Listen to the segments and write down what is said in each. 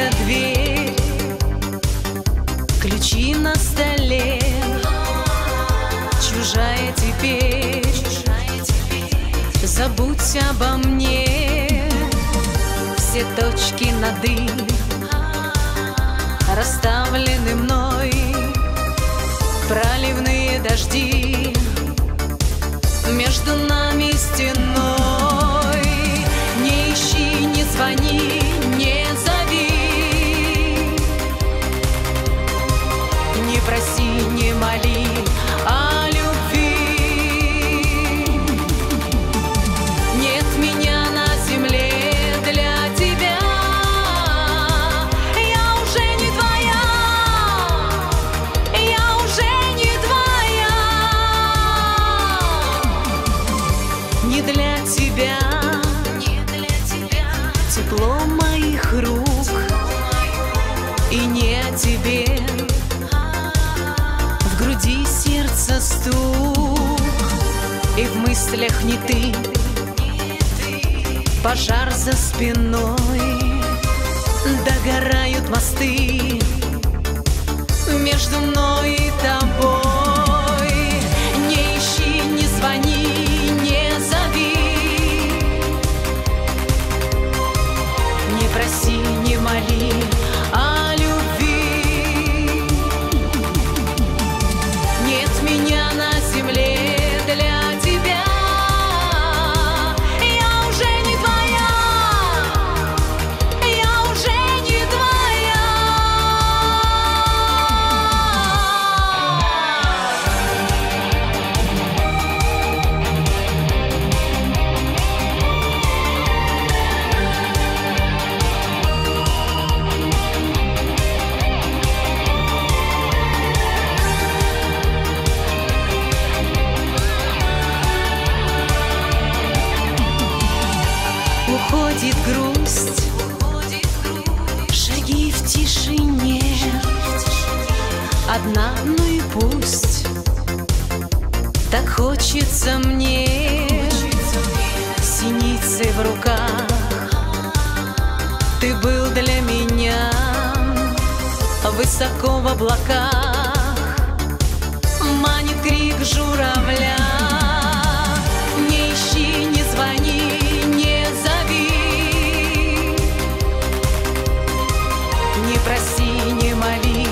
закрыта дверь, ключи на столе, чужая теперь. Забудь обо мне все точки над «и», расставлены мной проливные дожди между нами стеной. Не проси, не моли о любви. Нет меня на земле для тебя. Я уже не твоя. Я уже не твоя. Не для тебя. Не для тебя. Тепло мыслях не ты. Пожар за спиной. Догорают мосты Уходит грусть. Шаги в тишине. Одна, ну и пусть. Так хочется мне. Синицы в руках. Ты был для меня Высоко в облаках. Манит крик журавля проси, не моли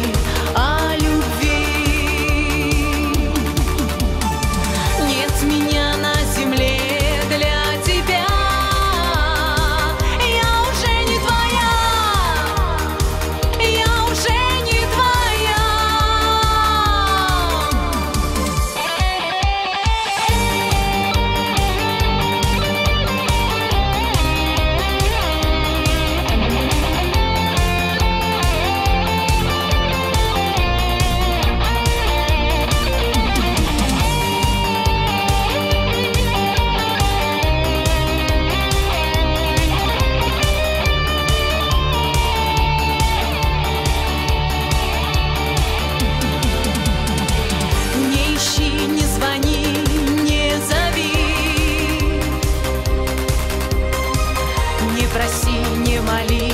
vale.